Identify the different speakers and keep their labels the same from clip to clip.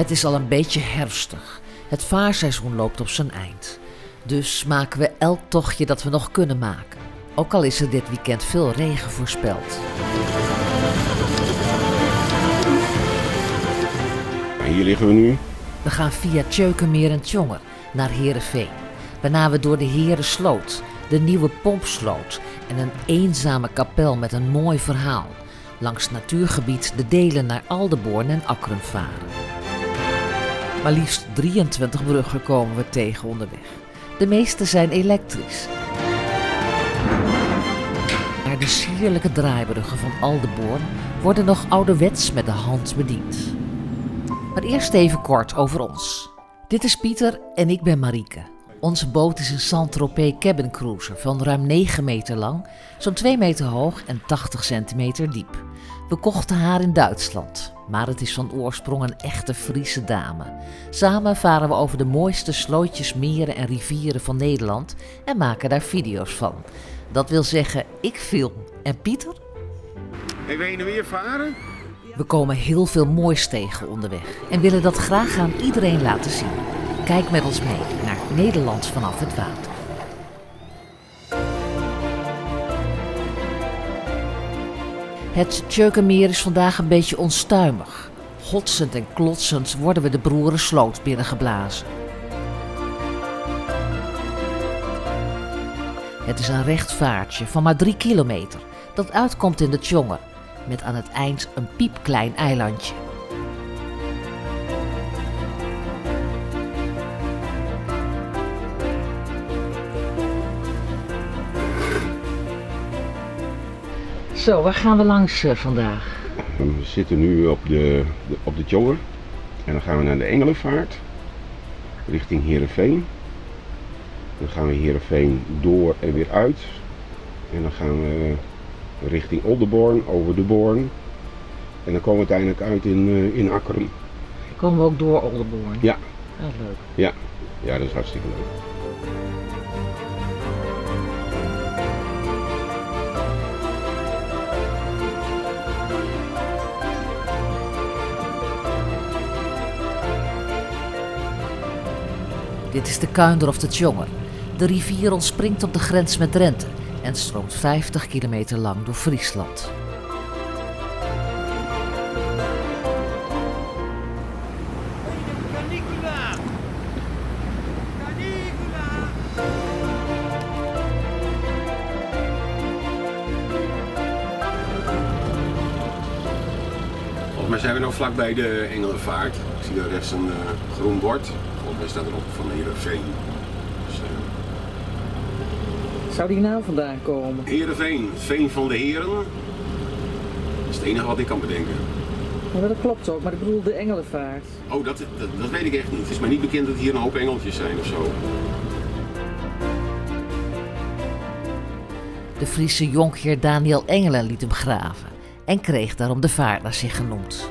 Speaker 1: Het is al een beetje herfstig. Het vaarseizoen loopt op zijn eind. Dus maken we elk tochtje dat we nog kunnen maken. Ook al is er dit weekend veel regen voorspeld.
Speaker 2: Hier liggen we nu.
Speaker 1: We gaan via Tjeukenmeer en Tjonger naar Heerenveen. Waarna we door de Herensloot, de nieuwe pompsloot en een eenzame kapel met een mooi verhaal langs natuurgebied de delen naar Aldeborn en Akkeren varen. Maar liefst 23 bruggen komen we tegen onderweg. De meeste zijn elektrisch. Naar de sierlijke draaibruggen van Aldeborn worden nog ouderwets met de hand bediend. Maar eerst even kort over ons. Dit is Pieter en ik ben Marieke. Onze boot is een Saint-Tropez cabin cruiser van ruim 9 meter lang, zo'n 2 meter hoog en 80 centimeter diep. We kochten haar in Duitsland, maar het is van oorsprong een echte Friese dame. Samen varen we over de mooiste slootjes, meren en rivieren van Nederland en maken daar video's van. Dat wil zeggen, ik film. En Pieter?
Speaker 2: En we heen en weer varen?
Speaker 1: We komen heel veel moois tegen onderweg en willen dat graag aan iedereen laten zien. Kijk met ons mee naar Nederland vanaf het water. Het Tjeukenmeer is vandaag een beetje onstuimig. Hotsend en klotsend worden we de Broerensloot binnengeblazen. Het is een recht vaartje van maar drie kilometer dat uitkomt in de Tjonger, met aan het eind een piepklein eilandje. Zo, waar gaan we langs eh, vandaag?
Speaker 2: We zitten nu op de, de, op de. En dan gaan we naar de Engelenvaart. Richting Heerenveen. Dan gaan we Heerenveen door en weer uit. En dan gaan we richting Oldenborn, over de Born. En dan komen we uiteindelijk uit in, eh, in Akkeren.
Speaker 1: Komen we ook door Oldenborn?
Speaker 2: Ja.
Speaker 1: Ah, leuk.
Speaker 2: Ja. ja, dat is hartstikke leuk.
Speaker 1: Dit is de Kuinder of de Tjonger. De rivier ontspringt op de grens met Drenthe en stroomt 50 kilometer lang door Friesland.
Speaker 2: Volgens mij zijn we nou vlakbij de Engelenvaart. Ik zie daar rechts een eh, groen bord. Mij staat erop van Heerenveen. Dus, eh,
Speaker 1: Zou die nou vandaan komen?
Speaker 2: Heerenveen, Veen van de Heren. Dat is het enige wat ik kan bedenken.
Speaker 1: Ja, dat klopt ook, maar ik bedoel de Engelenvaart.
Speaker 2: Oh, dat, dat, dat weet ik echt niet. Het is mij niet bekend dat hier een hoop engeltjes zijn of zo.
Speaker 1: De Friese jonkheer Daniel Engelen liet hem graven en kreeg daarom de vaart naar zich genoemd.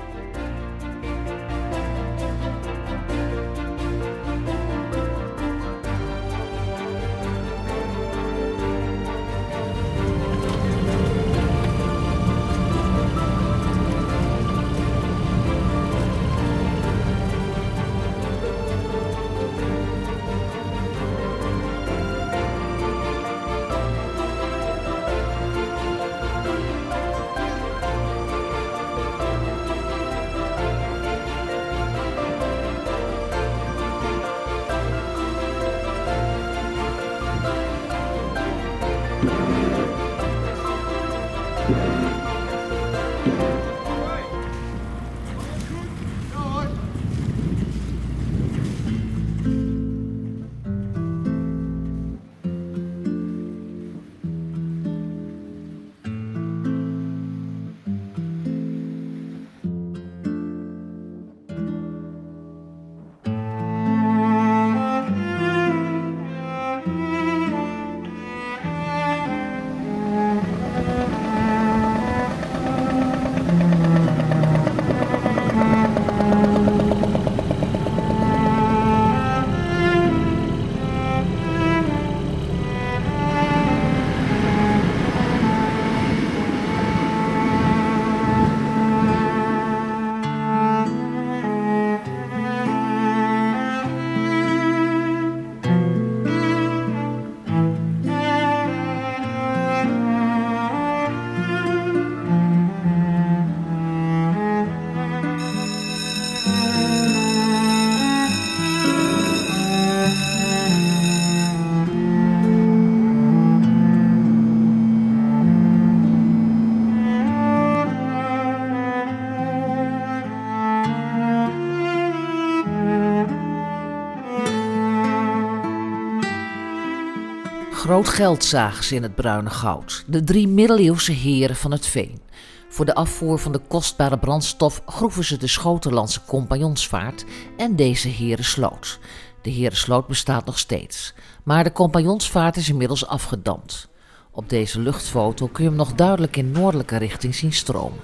Speaker 1: Groot geld zagen ze in het bruine goud. De drie middeleeuwse heren van het veen. Voor de afvoer van de kostbare brandstof groeven ze de Schotenlandse compagnonsvaart en deze herensloot. De herensloot bestaat nog steeds, maar de compagnonsvaart is inmiddels afgedampt. Op deze luchtfoto kun je hem nog duidelijk in noordelijke richting zien stromen.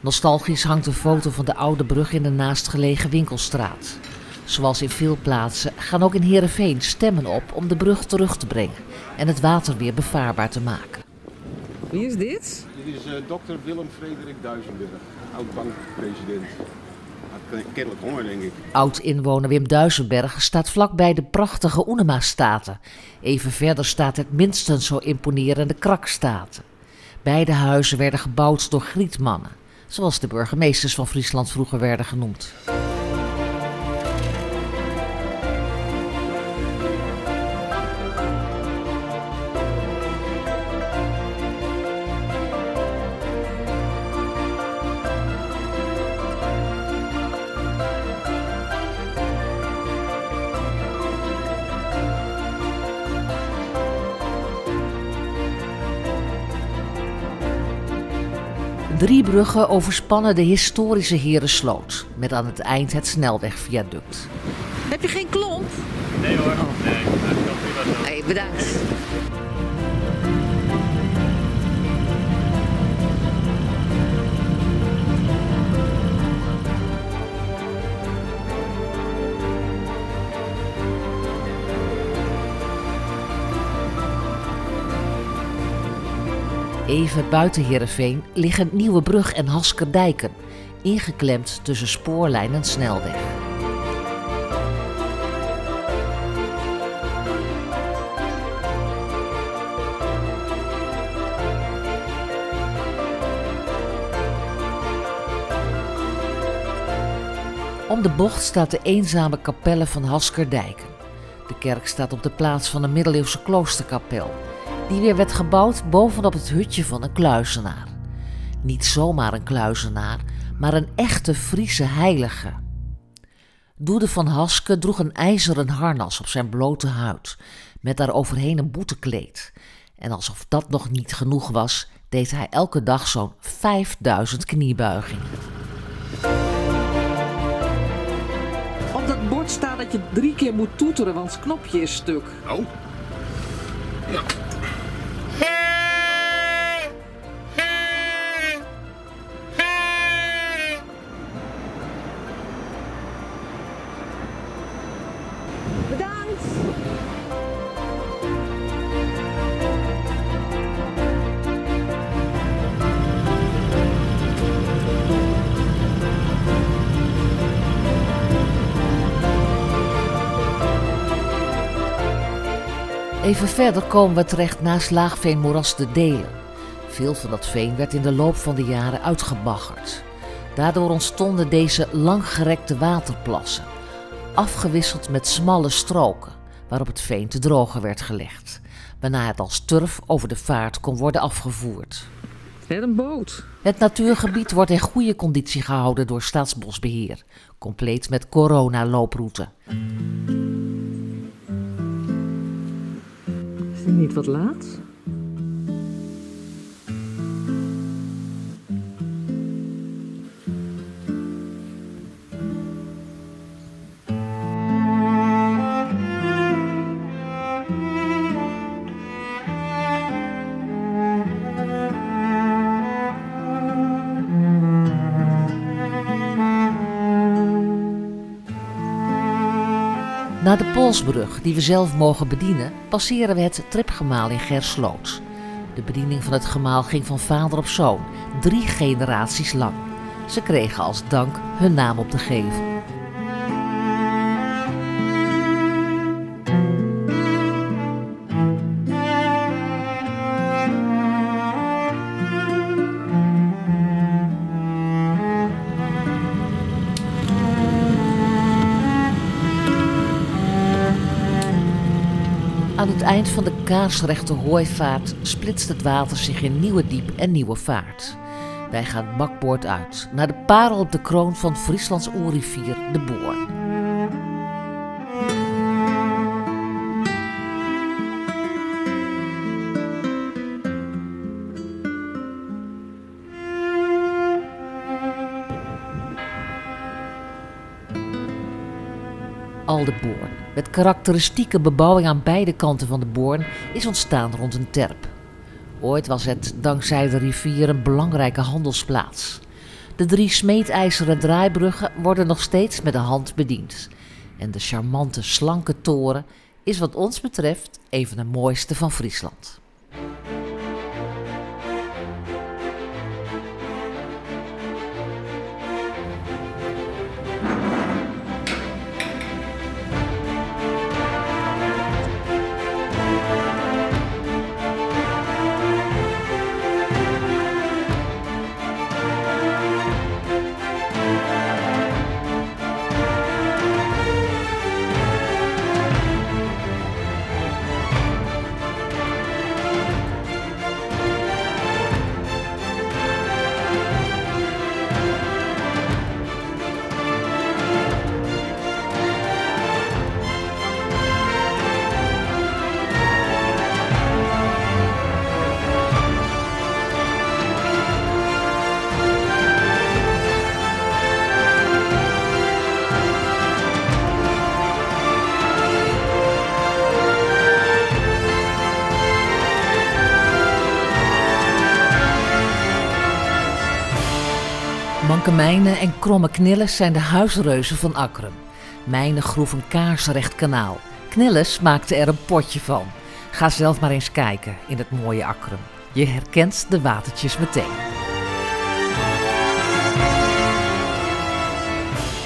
Speaker 1: Nostalgisch hangt een foto van de oude brug in de naastgelegen winkelstraat. Zoals in veel plaatsen gaan ook in Heerenveen stemmen op om de brug terug te brengen en het water weer bevaarbaar te maken.
Speaker 3: Wie is dit?
Speaker 2: Dit is uh, dokter Willem Frederik Duisenberg, oud-bankpresident. Had kennelijk honger, denk ik.
Speaker 1: Oud-inwoner Wim Duisenberg staat vlakbij de prachtige Oenema-staten. Even verder staat het minstens zo imponerende Krakstaten. Beide huizen werden gebouwd door grietmannen, zoals de burgemeesters van Friesland vroeger werden genoemd. Drie bruggen overspannen de historische Herensloot, met aan het eind het snelwegviaduct.
Speaker 3: Heb je geen klomp?
Speaker 4: Nee hoor, nee. Dat kan prima zo.
Speaker 3: Nee, bedankt.
Speaker 1: Even buiten Heerenveen liggen Nieuwebrug en Haskerdijken, ingeklemd tussen spoorlijn en snelweg. Om de bocht staat de eenzame kapelle van Haskerdijken. De kerk staat op de plaats van een middeleeuwse kloosterkapel, die weer werd gebouwd bovenop het hutje van een kluizenaar. Niet zomaar een kluizenaar, maar een echte Friese heilige. Doede van Haske droeg een ijzeren harnas op zijn blote huid, met daaroverheen een boetekleed. En alsof dat nog niet genoeg was, deed hij elke dag zo'n 5000 kniebuigingen.
Speaker 3: Op dat bord staat dat je drie keer moet toeteren, want het knopje is stuk.
Speaker 2: Oh. Ja.
Speaker 1: Even verder komen we terecht naast Laagveenmoeras de Delen. Veel van dat veen werd in de loop van de jaren uitgebaggerd. Daardoor ontstonden deze langgerekte waterplassen, afgewisseld met smalle stroken, waarop het veen te drogen werd gelegd, waarna het als turf over de vaart kon worden afgevoerd.
Speaker 3: Net een boot.
Speaker 1: Het natuurgebied wordt in goede conditie gehouden door Staatsbosbeheer, compleet met coronalooproute.
Speaker 3: Niet wat laat?
Speaker 1: Na de Polsbrug, die we zelf mogen bedienen, passeren we het tripgemaal in Gersloot. De bediening van het gemaal ging van vader op zoon, drie generaties lang. Ze kregen als dank hun naam op de gevel. Aan het eind van de kaarsrechte hooivaart splitst het water zich in Nieuwe Diep en Nieuwe Vaart. Wij gaan bakboord uit naar de parel op de kroon van Frieslands oerrivier, de Boorn. Al de Boorn met karakteristieke bebouwing aan beide kanten van de Born, is ontstaan rond een terp. Ooit was het dankzij de rivier een belangrijke handelsplaats. De drie smeedijzeren draaibruggen worden nog steeds met de hand bediend. En de charmante slanke toren is wat ons betreft een van de mooiste van Friesland. Mankemijnen en kromme knilles zijn de huisreuzen van Akrum. Mijnen groef een kaarsrecht kanaal. Knilles maakte er een potje van. Ga zelf maar eens kijken in het mooie Akrum. Je herkent de watertjes meteen.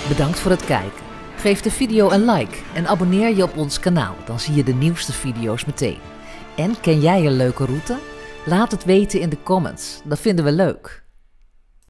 Speaker 1: Bedankt voor het kijken. Geef de video een like en abonneer je op ons kanaal. Dan zie je de nieuwste video's meteen. En ken jij een leuke route? Laat het weten in de comments. Dat vinden we leuk.